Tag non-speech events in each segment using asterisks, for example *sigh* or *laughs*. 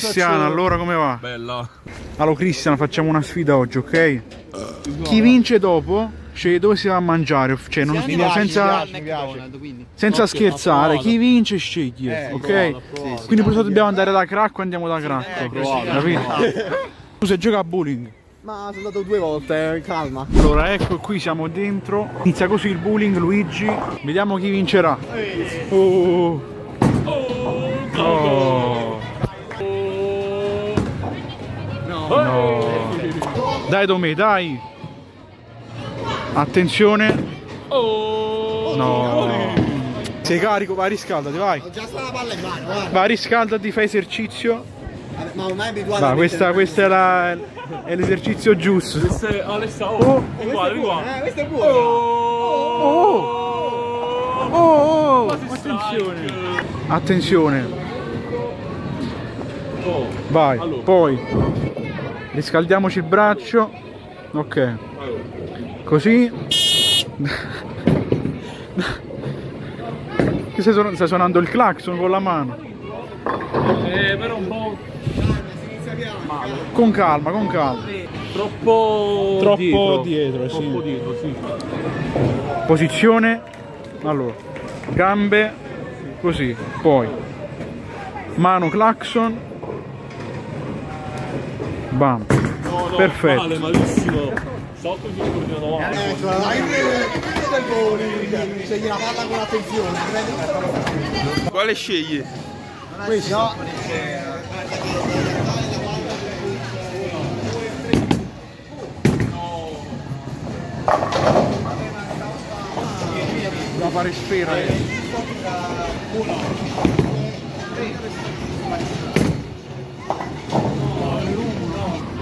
Cristiano, allora come va? Bella. Allora Cristiano, facciamo una sfida oggi, ok? Chi vince dopo sceglie dove si va a mangiare, cioè non, Mi piace, senza, mi piace, senza Ok, scherzare, chi vince sceglie, Eh, ok? approvato, approvato. Quindi poi se dobbiamo andare da cracco andiamo da cracco, approvato, capito? *laughs* Tu sei gioca a bowling. Ma sono andato due volte, calma. Allora ecco qui siamo dentro, inizia così il bowling Luigi, vediamo chi vincerà. Oh. Oh. No. Dai Domè, dai. Attenzione. No. Sei carico, vai riscaldati, vai. Ho già sta la palla in mano, guarda. Vai riscaldati, fai esercizio. Ma ormai è abituato Va, a questa, questa è, la- è l'esercizio giusto. Questa è Alessa. Oh, Oh. Eh, uguale, questa è uguale. eh, buona. Oh, oh, oh, attenzione. Attenzione. Oh. Vai, Allora. poi riscaldiamoci il braccio. Ok. Così. Che stai, suon- stai suonando il clacson con la mano. Eh, però un po' Con calma, con calma. troppo Troppo dietro. dietro, eh, sì. Troppo dietro, sì. Posizione. Allora. Gambe. Così. Poi. Mano clacson. Bam. No, no, Perfetto. Male, malissimo. Sotto il giro di avanti. Ecco, bowling. Scegli la palla con attenzione. Quale scegli? No. Da fare sfera. eh.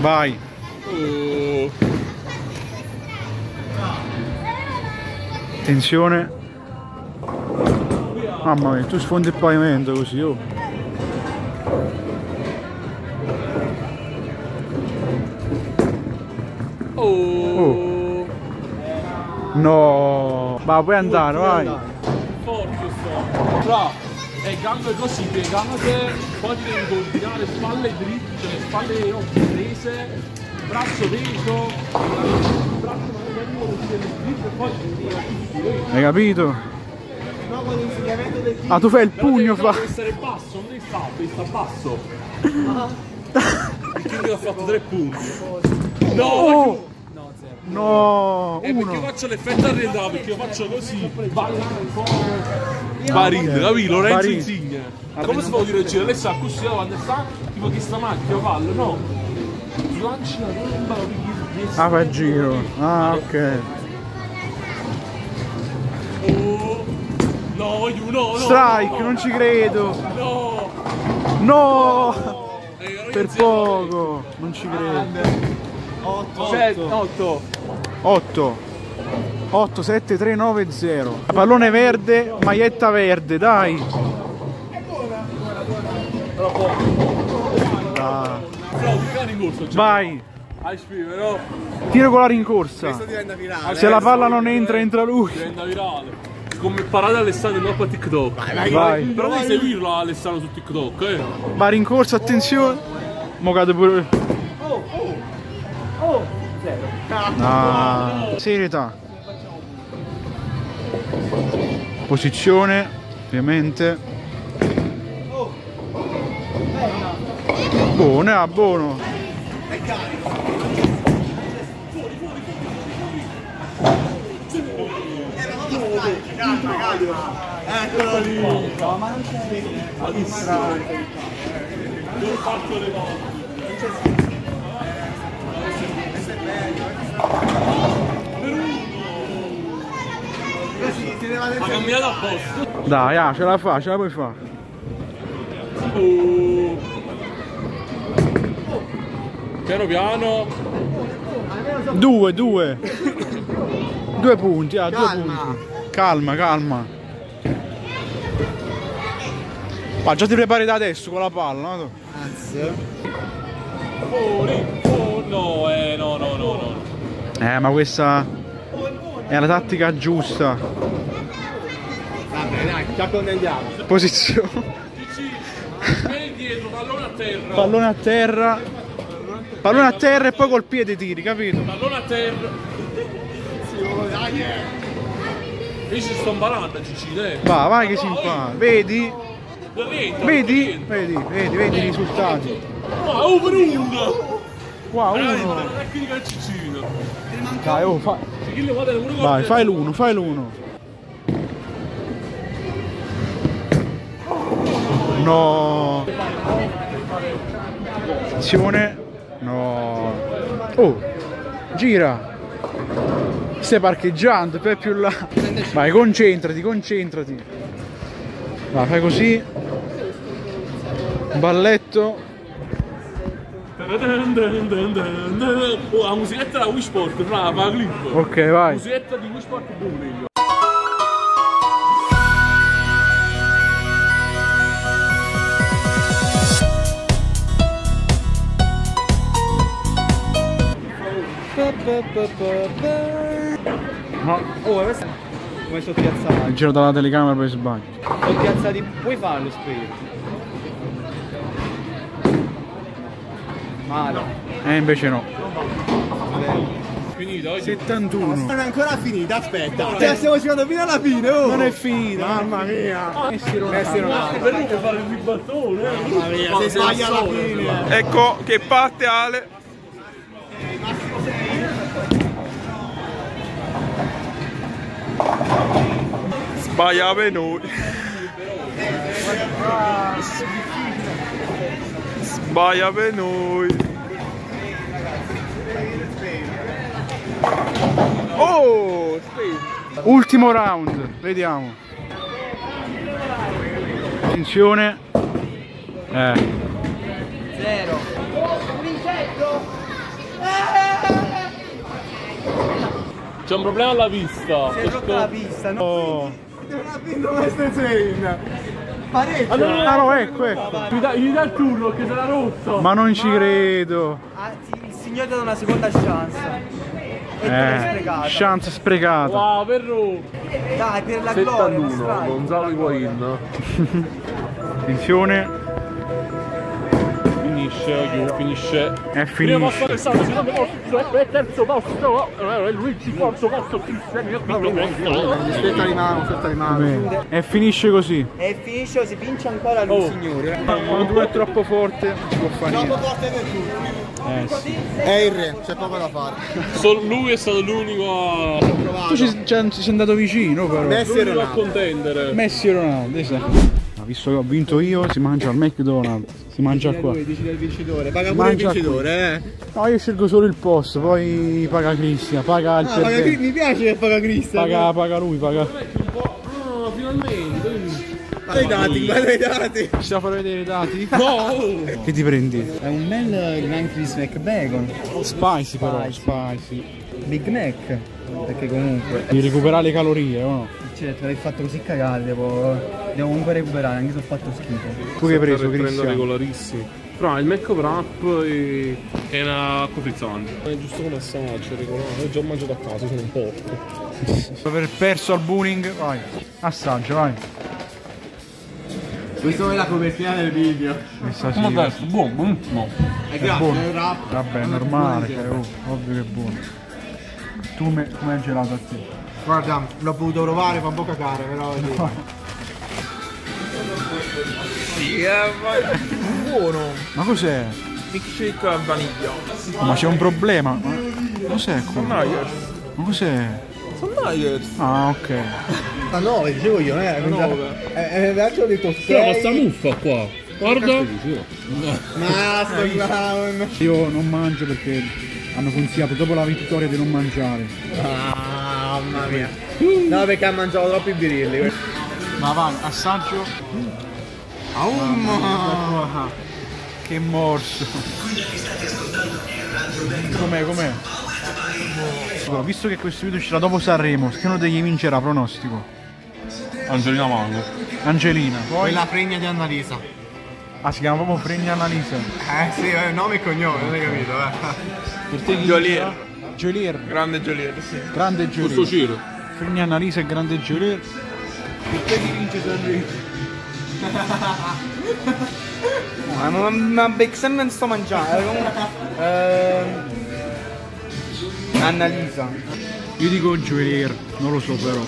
Vai. Oh. Attenzione. Mamma mia, tu sfondi il pavimento così, oh. Oh. No. Va, puoi andare, vai. Forte sto. Fra, e gambe così, piegate, poi ti devi coordinare spalle dritte, cioè spalle prese, braccio teso, braccio magari e Hai capito? No, con l'insegnamento del team. Ah, tu fai il pugno, fa. deve essere basso, non devi stare, devi stare basso. Il King ha fatto tre punti. No! No, Eh, perché uno. faccio l'effetto a rientrare, perché io faccio così, po'. Barin, capito? Lorenzo Barin. Insigne. Come si può dire oggi? Lei sta così davanti sta, tipo che sta macchina, fallo, no? Lanci la pigli Ah, fa giro. Ah, ok. Oh, no, io no, no. Strike, no, non ci credo. No! No! Eh, ragazzi, Per poco. Non ci credo. 8. 8 8 7 3 9 0 pallone verde maglietta verde dai. Ah, vai. Tiro con la rincorsa. Se la palla non entra entra lui. Come parate Alessandro dopo a TikTok. vai Però devi seguirlo Alessandro su TikTok, eh. va rincorsa attenzione. Mo cade pure ah, serietà posizione ovviamente. Buono ah, buono. Eccolo lì. Così, ti deve Ha cambiato apposta. dai ah, ce la fa ce la puoi fare. Piano piano. Due, due. Due punti, ah, due Calma. punti. Calma, calma. Ma già ti prepari da adesso con la palla, no? Anzi. Fuori. Oh, no, eh, no, no, no, no. Eh, ma questa è la tattica giusta. Dai, ci accontentiamo. Posizione. Dietro, pallone a terra. Pallone a terra. Pallone a terra e poi col piede tiri, capito? Pallone a terra. Io ci sto imparando, Cicile. Va, vai che si impara. Vedi? Vedi? Vedi? Vedi, vedi, i risultati. Ma oh, per uno! Qua Dai, uno. tecnica Cicino. Dai, oh, fa- Chi le guarda pure Vai, fai l'uno, fai l'uno. No. Azione. No. Oh, gira. Stai parcheggiando, poi più là. Vai, concentrati, concentrati. Vai, fai così. Balletto. Oh, la musichetta da Wii Sport, brava, la clip. Ok, vai. musichetta di Wii Sport bowling. No, Oh, questo come sono piazzati? giro dalla telecamera per sbaglio. Sono piazzati. Puoi farlo spray? Male. E invece no. Finito oggi. 71. Non è ancora finita, aspetta. Cioè, stiamo giocando fino alla fine, oh! Non è finita. Mamma mia! Messi Messi Ronaldo. Per non fare il ribaltone, eh. Mamma mia, se sbaglia alla fine. Ecco che parte Ale. Sbaglia per noi. Sbaglia per noi. Oh! Ultimo round, vediamo. Attenzione. Eh. Zero. C'è un problema alla vista. Si è rotta la pista, no? Oh. Non ha vinto West Zain. Pareggio. Ah no, ecco, ecco. Gli dà, gli dà il turno che sarà rotto. Ma non ci credo. Ah, il signore dà una seconda chance. E tu l'hai Eh, sprecata. chance sprecata. Wow, perro. Dai, per la gloria, non 71, strike. Gonzalo Higuain. *laughs* Attenzione. Finisce, Oyu, finisce. E Primo posto finisce. Alessandro, secondo posto, e terzo posto, eh, Luigi, quarto posto, Cristiano, quinto posto. Di mano, aspetta di mano. E finisce così. E finisce così, vince ancora lui, Oh. signore. Quando uno è troppo forte, non si può fare niente. forte per tutti. Eh, sì. È il re, c'è poco da fare. *laughs* Solo lui è stato l'unico a, Tu ci, ci- ci sei andato vicino però. Messi e Ronaldo. contendere. Messi e Ronaldo, esatto. Ma visto che ho vinto io, si mangia al McDonald's. Si mangia qua. Lui decide il vincitore, paga pure il Mangia vincitore, eh. No, io scelgo solo il posto, poi paga Cristian, paga il Ah, paga, mi piace che paga Cristian. Paga, paga lui, paga. Ah, finalmente. Guarda i dati, guarda i dati. Ci sta a far vedere i dati? No! Che ti prendi? È un bel Gran Chris McBacon. Spicy però, Spicy. spicy. Big Mac. Perché comunque. Devi recuperare le calorie, o no? Certo, l'hai fatto così cagare, devo, devo comunque recuperare, anche se ho fatto schifo. Tu che hai preso, Prendo Cristian? regolarissimi. Fra il Mac Wrap e, e una acqua frizzante. È giusto come assaggio, regolare. Io già ho mangiato a casa, sono un porco. *laughs* Dopo aver perso al bowling, vai. Assaggio, vai. Questa è la copertina del video. Come adesso? Buono, buonissimo. È buono. è un. Vabbè, è normale, cioè, oh, ovvio che è buono. Tu come hai gelato a te? Guarda, l'ho potuto provare, fa un po' cacare, però *laughs* sì. Buono. Ma cos'è? Milkshake a vaniglia. Ma c'è un problema. Ma Cos'è qua? Nuggets. Ma cos'è? Sono nuggets. Ah, ok. A 9, dicevo io, eh. nove. Eh, eh, l'altro ho detto Però ma 6. sta muffa qua. Guarda. Master Clown. Io non mangio perché hanno consigliato dopo la vittoria di non mangiare. Ah, mamma mia. No, perché ha mangiato troppi birilli. Ma vai, assaggio. Aum. Che morso. Com'è, com'è? Allora, Visto che questo video uscirà dopo Sanremo, te chi vincerà pronostico? Angelina Mango. Angelina. Poi... Quella fregna di Annalisa. Ah, si chiama proprio Fregna Annalisa. Eh sì, nome e cognome, non hai capito, eh. Per te chi Jolier. Grande Joliet, sì. Grande Questo Jolier. Ciro. Fregna Annalisa e grande Jolier. Per te chi vince Sanremo? *laughs* Ma non ma Bexen non sto mangiando. Ehm, Annalisa. Io dico Joelier, non lo so però.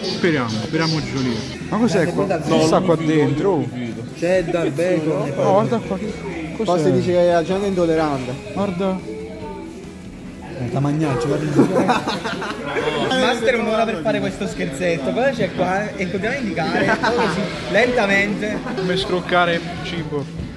Speriamo, speriamo Joelier. Ma cos'è qua? Che sta qua dentro? Oh. Cheddar, bacon. Oh, guarda qua. Poi si Cos'è? dice che la gente è intollerante. Guarda. Tamagnaccio, guarda. *laughs* Master un'ora per fare questo scherzetto, poi c'è qua e continuiamo a indicare, così, lentamente. Come scroccare cibo.